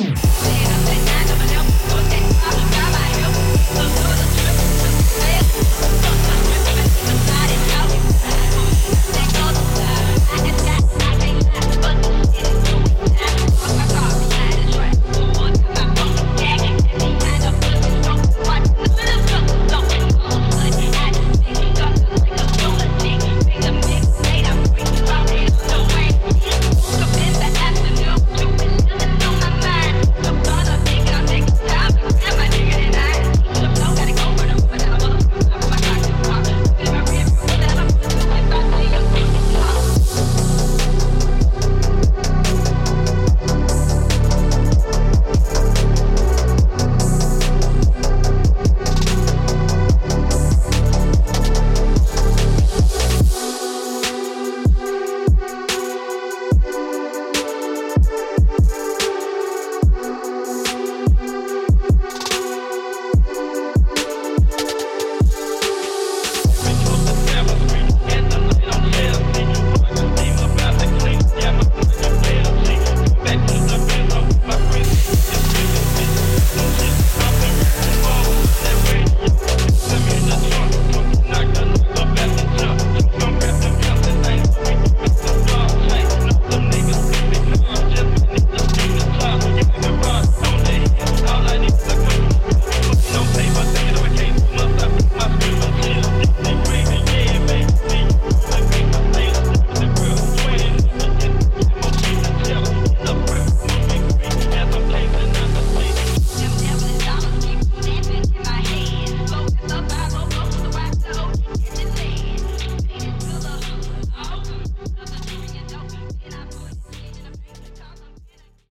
Boom.